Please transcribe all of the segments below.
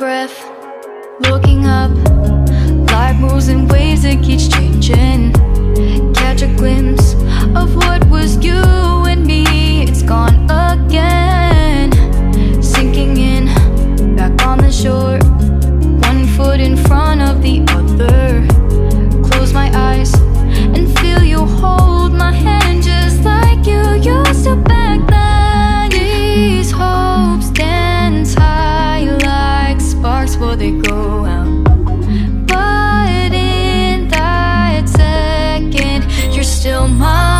breath. Looking up Life moves in ways that keeps changing. my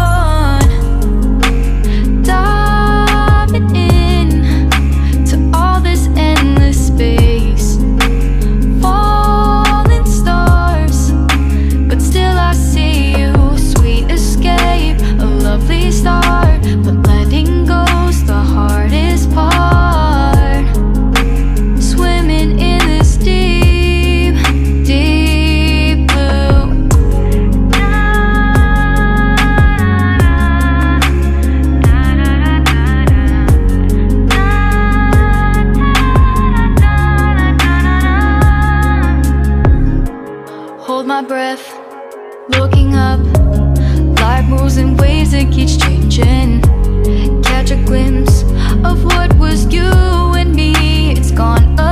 looking up. Life moves in ways that keeps changing. Catch a glimpse of what was you and me. It's gone up